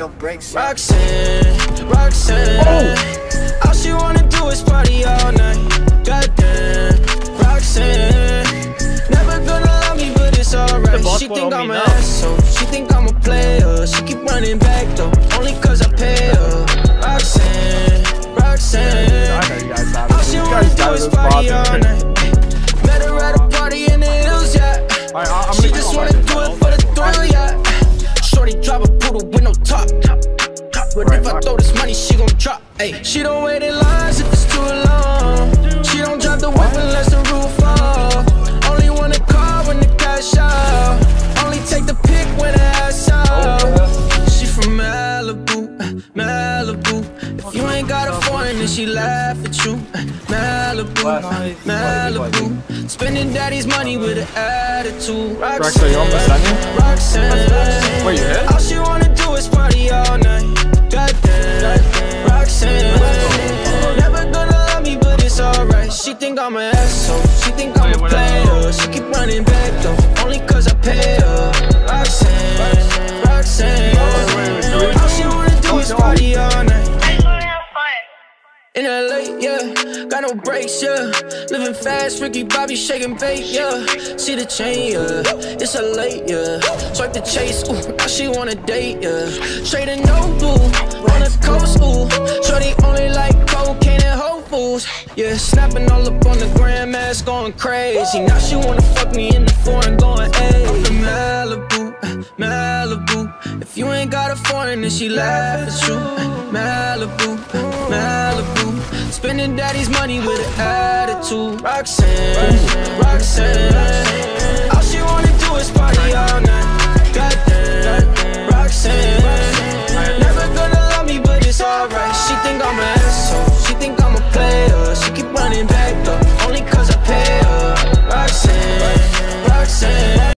no brakes. Roxanne, Roxanne. All she wanna do is party all night. Goddamn, Roxanne. Never gonna love me, but it's alright. boss She won't think I'm an now. asshole. She think I'm a player. She keep running back though, only cause I pay her. Roxanne, Roxanne. I know you guys have All she wanna do is party all night. Money, she gon' drop. Ay, she don't wait in lines if it's too long. She don't drop the whip unless the roof off. Only want a car when the cash out. Only take the pick when the ass out. She from Malibu, Malibu. If you ain't got a foreign, then she laugh at you. Malibu, Malibu. Spending daddy's money with an attitude. Rex, are you almost done here? Roxanne. Wait, you hit? Think I'm an asshole. She think I'm a player. She keep running back though, only cause I pay her. Roxanne, Roxanne. All she wanna do is party all night. In LA, yeah, got no brakes, yeah. Living fast, Ricky Bobby shaking bait, yeah. See the chain, yeah. It's a late, yeah. Swipe the chase, ooh, now she wanna date, yeah. Straight and no blue, on the coast, ooh. Shorty only like Foods, yeah. Snapping all up on the grandmas, going crazy. Now she wanna fuck me in the foreign, going, hey. I'm from Malibu, Malibu. If you ain't got a foreign, then she laugh at you. Malibu, Malibu. Spending daddy's money with an attitude. Roxanne, Roxanne. All think I'm an asshole. She think I'm a player. She keep running back though.